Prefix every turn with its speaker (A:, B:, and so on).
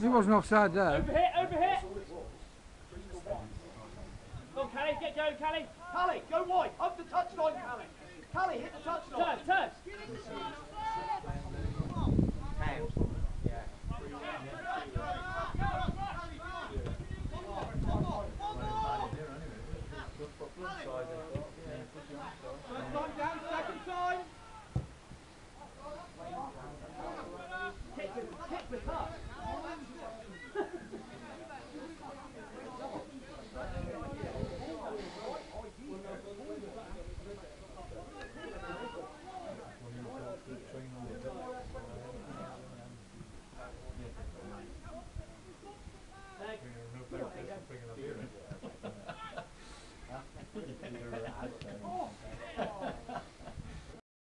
A: He wasn't offside there.
B: Over here, over here. Go Callie, get going, Callie.
C: Callie, go wide, up the touchline, Callie. Callie, hit the touchline.
B: Turn. bring it up.